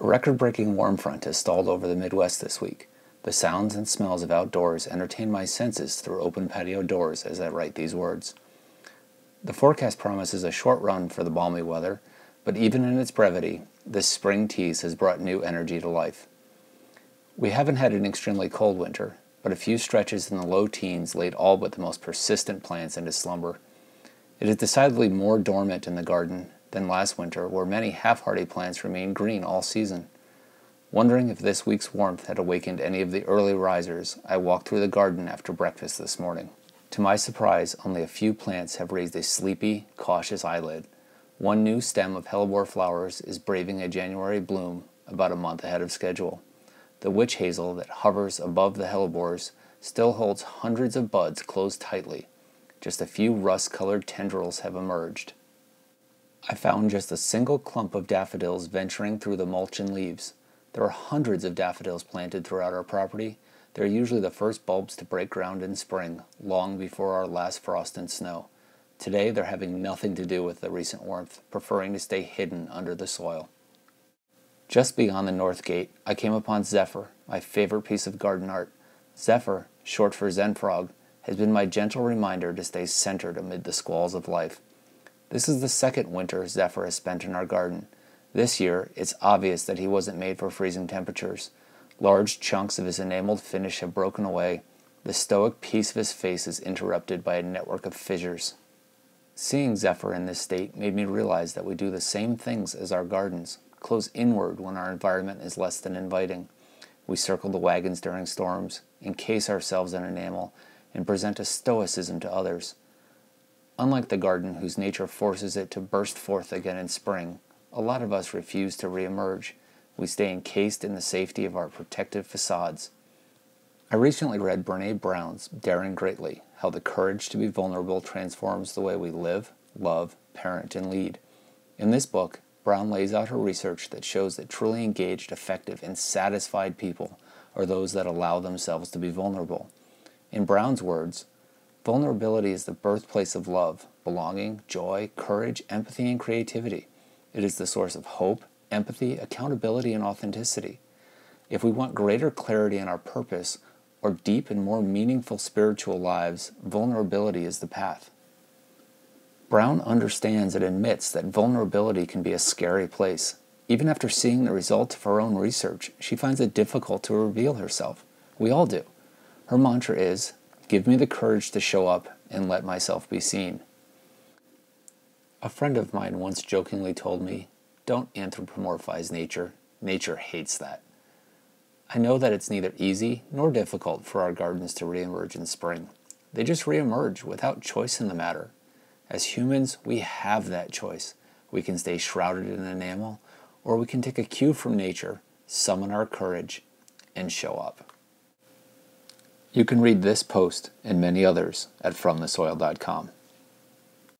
A record breaking warm front has stalled over the Midwest this week. The sounds and smells of outdoors entertain my senses through open patio doors as I write these words. The forecast promises a short run for the balmy weather, but even in its brevity, this spring tease has brought new energy to life. We haven't had an extremely cold winter, but a few stretches in the low teens laid all but the most persistent plants into slumber. It is decidedly more dormant in the garden than last winter, where many half hardy plants remained green all season. Wondering if this week's warmth had awakened any of the early risers, I walked through the garden after breakfast this morning. To my surprise, only a few plants have raised a sleepy, cautious eyelid. One new stem of hellebore flowers is braving a January bloom about a month ahead of schedule. The witch hazel that hovers above the hellebores still holds hundreds of buds closed tightly. Just a few rust colored tendrils have emerged. I found just a single clump of daffodils venturing through the mulch and leaves. There are hundreds of daffodils planted throughout our property, they're usually the first bulbs to break ground in spring, long before our last frost and snow. Today, they're having nothing to do with the recent warmth, preferring to stay hidden under the soil. Just beyond the north gate, I came upon Zephyr, my favorite piece of garden art. Zephyr, short for Zen Frog, has been my gentle reminder to stay centered amid the squalls of life. This is the second winter Zephyr has spent in our garden. This year, it's obvious that he wasn't made for freezing temperatures. Large chunks of his enameled finish have broken away. The stoic peace of his face is interrupted by a network of fissures. Seeing Zephyr in this state made me realize that we do the same things as our gardens, close inward when our environment is less than inviting. We circle the wagons during storms, encase ourselves in enamel, and present a stoicism to others. Unlike the garden, whose nature forces it to burst forth again in spring, a lot of us refuse to reemerge we stay encased in the safety of our protective facades. I recently read Brene Brown's Daring Greatly How the Courage to be Vulnerable Transforms the Way We Live, Love, Parent, and Lead. In this book, Brown lays out her research that shows that truly engaged, effective, and satisfied people are those that allow themselves to be vulnerable. In Brown's words, vulnerability is the birthplace of love, belonging, joy, courage, empathy, and creativity. It is the source of hope, empathy, accountability, and authenticity. If we want greater clarity in our purpose or deep and more meaningful spiritual lives, vulnerability is the path. Brown understands and admits that vulnerability can be a scary place. Even after seeing the results of her own research, she finds it difficult to reveal herself. We all do. Her mantra is Give me the courage to show up and let myself be seen. A friend of mine once jokingly told me don't anthropomorphize nature. Nature hates that. I know that it's neither easy nor difficult for our gardens to reemerge in spring. They just reemerge without choice in the matter. As humans, we have that choice. We can stay shrouded in enamel, or we can take a cue from nature, summon our courage, and show up. You can read this post and many others at FromTheSoil.com.